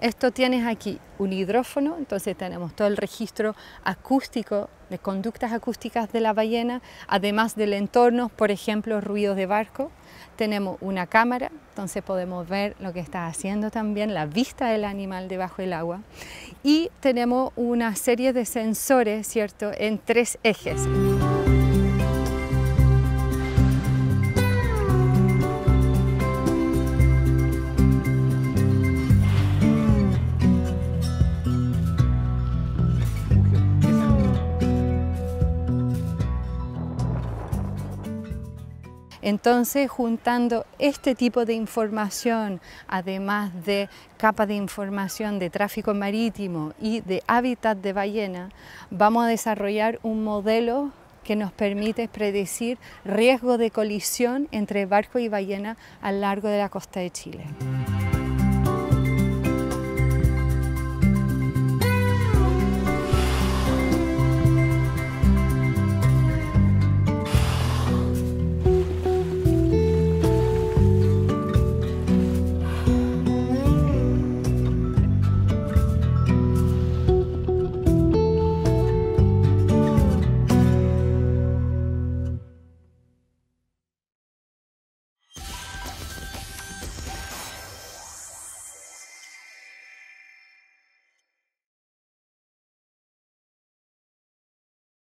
Esto tienes aquí un hidrófono, entonces tenemos todo el registro acústico de conductas acústicas de la ballena, además del entorno, por ejemplo, ruidos de barco. Tenemos una cámara, entonces podemos ver lo que está haciendo también, la vista del animal debajo del agua. Y tenemos una serie de sensores, ¿cierto?, en tres ejes. Entonces, juntando este tipo de información, además de capa de información de tráfico marítimo y de hábitat de ballena, vamos a desarrollar un modelo que nos permite predecir riesgo de colisión entre barco y ballena a lo largo de la costa de Chile.